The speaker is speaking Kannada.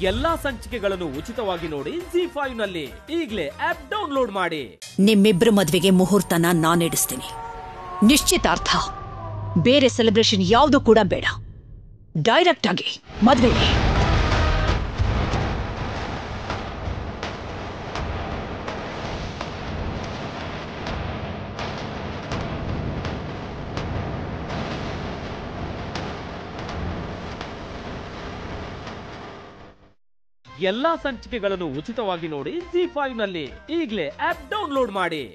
ಎಲ್ಲಾ ಸಂಚಿಕೆಗಳನ್ನು ಉಚಿತವಾಗಿ ನೋಡಿ ಜಿ ಫೈವ್ನಲ್ಲಿ ಈಗಲೇ ಆಪ್ ಡೌನ್ಲೋಡ್ ಮಾಡಿ. ನಿಮ್ಮಿಬ್ರ ಮದ್ವೆಗೆ ಮುಹೂರ್ತನ ನಾನಿಡಿಸ್ತೀನಿ ನಿಶ್ಚಿತಾರ್ಥ, ಬೇರೆ ಸೆಲೆಬ್ರೇಷನ್ ಯಾವುದು ಕೂಡ ಬೇಡ. ಡೈರೆಕ್ಟ್ ಆಗಿ ಮದ್ವೆ ಎಲ್ಲಾ ಸಂಚಿಕೆಗಳನ್ನು ಉಚಿತವಾಗಿ ನೋಡಿ ಜಿ ಫೈವ್ನಲ್ಲಿ ಈಗಲೇ ಆಪ್ ಡೌನ್ಲೋಡ್ ಮಾಡಿ.